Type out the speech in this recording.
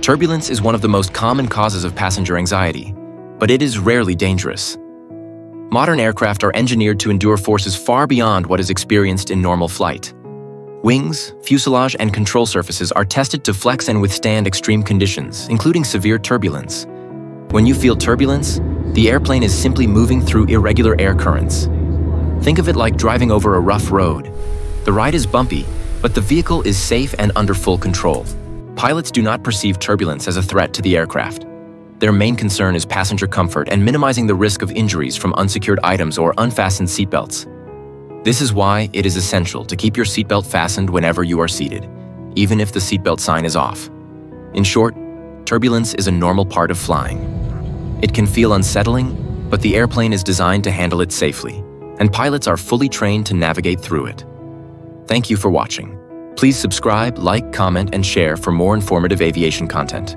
Turbulence is one of the most common causes of passenger anxiety, but it is rarely dangerous. Modern aircraft are engineered to endure forces far beyond what is experienced in normal flight. Wings, fuselage, and control surfaces are tested to flex and withstand extreme conditions, including severe turbulence. When you feel turbulence, the airplane is simply moving through irregular air currents. Think of it like driving over a rough road. The ride is bumpy, but the vehicle is safe and under full control. Pilots do not perceive turbulence as a threat to the aircraft. Their main concern is passenger comfort and minimizing the risk of injuries from unsecured items or unfastened seatbelts. This is why it is essential to keep your seatbelt fastened whenever you are seated, even if the seatbelt sign is off. In short, turbulence is a normal part of flying. It can feel unsettling, but the airplane is designed to handle it safely, and pilots are fully trained to navigate through it. Thank you for watching. Please subscribe, like, comment, and share for more informative aviation content.